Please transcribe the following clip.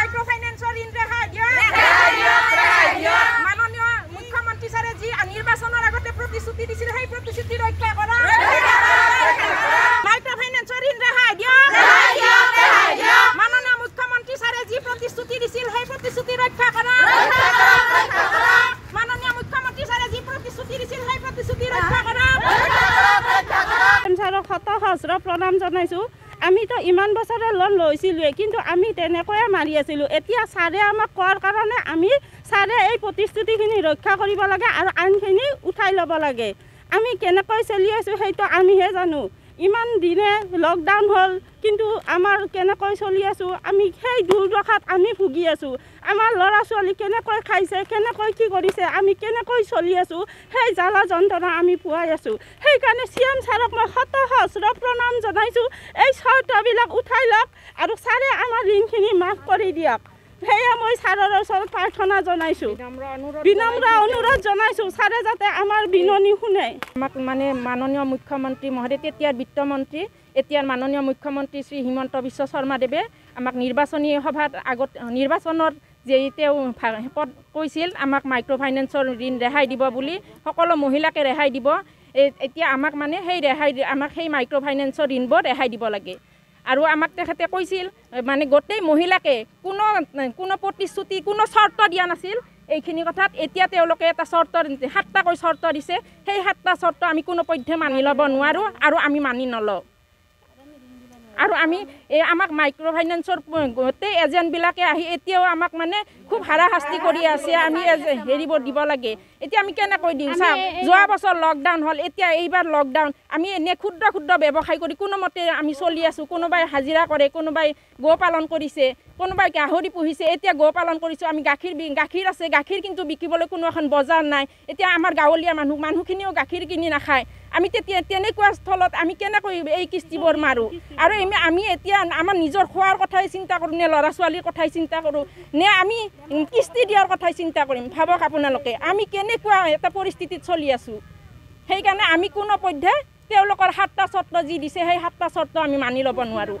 Micro ফাইনেন্সৰ ঋণ ৰেহাই দিয়ক মাননীয় মুখ্যমন্ত্ৰী ছাৰে যি নিৰ্বাচনৰ আগতে প্ৰতিশ্ৰুতি দিছিল সেই প্ৰতিশ্ৰুতি ৰক্ষা কৰা মাইক্ৰ' ফাইনেন্সৰ ঋণ ৰেহাই দিয়ক মাননীয় মুখ্যমন্ত্ৰী ছাৰে যি প্ৰতিশ্ৰুতি দিছিল সেই প্ৰতিশ্ৰুতি ৰক্ষা কৰা মাননীয় মুখ্যমন্ত্ৰী ছাৰে যি প্ৰতিশ্ৰুতি দিছিল সেই প্ৰতিশ্ৰুতি ৰক্ষা কৰা ছাৰক শত সহস্ৰ প্ৰণাম জনাইছোঁ। আমিতো ইমান বছৰে লোন লৈছিলোঁৱেই কিন্তু আমি তেনেকৈয়ে মাৰি আছিলোঁ। এতিয়া ছাৰে আমাক কোৱাৰ কাৰণে আমি ছাৰে এই প্ৰতিশ্ৰুতিখিনি ৰক্ষা কৰিব লাগে আৰু আনখিনি উঠাই ল'ব লাগে। আমি কেনেকৈ চলি আছোঁ সেইটো আমিহে জানো। ইমান দিনে লকডাউন হ'ল কিন্তু আমাৰ কেনেকৈ চলি আছোঁ আমি সেই দুৰ্দশাত আমি ভুগি আছোঁ। আমাৰ ল'ৰা ছোৱালী কেনেকৈ খাইছে কেনেকৈ কি কৰিছে আমি কেনেকৈ চলি আছোঁ সেই জ্বালা যন্ত্ৰণা আমি পোৱাই আছোঁ। সেইকাৰণে চি এম ছাৰক মই শত সহস্ৰ প্ৰণাম জনাইছোঁ এই চৰ্তবিলাক উঠাই লওক আৰু ছাৰে আমাৰ ঋণখিনি মাফ কৰি দিয়ক। সেয়ে মই ছাৰৰ ওচৰত প্ৰাৰ্থনা জনাইছোঁ। বিনম্ৰ অনুৰোধ জনাইছোঁ ছাৰে যাতে আমাৰ বিননি শুনে। আমাক মানে মাননীয় মুখ্যমন্ত্ৰী মহোদয় তেতিয়াৰ বিত্তমন্ত্ৰী এতিয়াৰ মাননীয় মুখ্যমন্ত্ৰী শ্ৰী হিমন্ত বিশ্ব শৰ্মাদেৱে আমাক নিৰ্বাচনী সভাত আগত নিৰ্বাচনত যে তেওঁ পদ কৈছিল আমাক মাইক্ৰ' ফাইনেন্সৰ ঋণ ৰেহাই দিব বুলি সকলো মহিলাকে ৰেহাই দিব। এতিয়া আমাক মানে সেই ৰেহাই আমাক সেই মাইক্ৰ' ফাইনেন্সৰ ঋণবোৰ ৰেহাই দিব লাগে। আৰু আমাক তেখেতে কৈছিল মানে গোটেই মহিলাকে কোনো কোনো প্ৰতিশ্ৰুতি কোনো চৰ্ত দিয়া নাছিল। এইখিনি কথাত এতিয়া তেওঁলোকে এটা চৰ্ত সাতটাকৈ চৰ্ত দিছে। সেই সাতটা চৰ্ত আমি কোনো পধ্যে মানি ল'ব নোৱাৰোঁ আৰু আমি মানি নলওঁ। আৰু আমি এই আমাক মাইক্ৰ' ফাইনেন্সৰ গোটেই এজেণ্টবিলাকে আহি এতিয়াও আমাক মানে খুব হাৰাশাস্তি কৰি আছে। আমি হেৰিবোৰ দিব লাগে। এতিয়া আমি কেনেকৈ দিওঁ? চাওক যোৱা বছৰ লকডাউন হ'ল এতিয়া এইবাৰ লকডাউন আমি এনে ক্ষুদ্ৰ ক্ষুদ্ৰ ব্যৱসায় কৰি কোনোমতে আমি চলি আছোঁ। কোনোবাই হাজিৰা কৰে কোনোবাই গো পালন কৰিছে কোনোবাই গাহৰি পুহিছে এতিয়া গো পালন কৰিছোঁ। আমি গাখীৰ গাখীৰ আছে গাখীৰ কিন্তু বিকিবলৈ কোনো এখন বজাৰ নাই। এতিয়া আমাৰ গাঁৱলীয়া মানুহ মানুহখিনিও গাখীৰ কিনি নাখায়। আমি তেতিয়া তেনেকুৱা স্থলত আমি কেনেকৈ এই কিস্তিবোৰ মাৰোঁ? আৰু আমি এতিয়া আমাৰ নিজৰ খোৱাৰ কথাই চিন্তা কৰোঁ নে ল'ৰা ছোৱালীৰ কথাই চিন্তা কৰোঁ নে আমি কিস্তি দিয়াৰ কথাই চিন্তা কৰিম? ভাবক আপোনালোকে। আমি কেনেকুৱা এটা পৰিস্থিতিত চলি আছোঁ। সেইকাৰণে আমি কোনো পধ্যে তেওঁলোকৰ সাতটা চৰ্ত যি দিছে সেই সাতটা চৰ্ত আমি মানি ল'ব নোৱাৰোঁ।